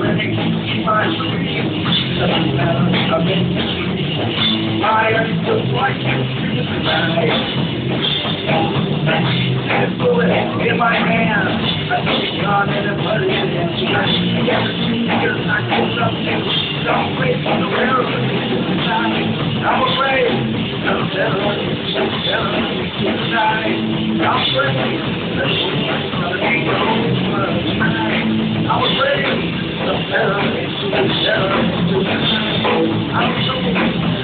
living in my dreams of it. I am the one who survived. A bullet in my hand. I think God and a bullet in his chest. Never see you, I do something. Don't wait the railroad to. I'm afraid of death, death, die. I'm afraid of the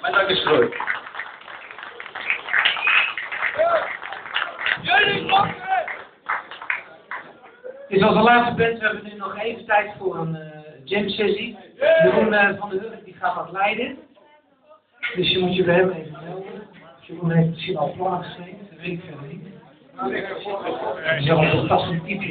Mijn dank is groot. Dit is onze laatste band. We hebben nu nog even tijd voor een eh, jam sessie. Jeroen eh, van der Hurk die gaat dat leiden. Dus je moet je bij hem even melden. Jeroen heeft misschien al plannen geschreven, dat weet. Je ne pas son titre.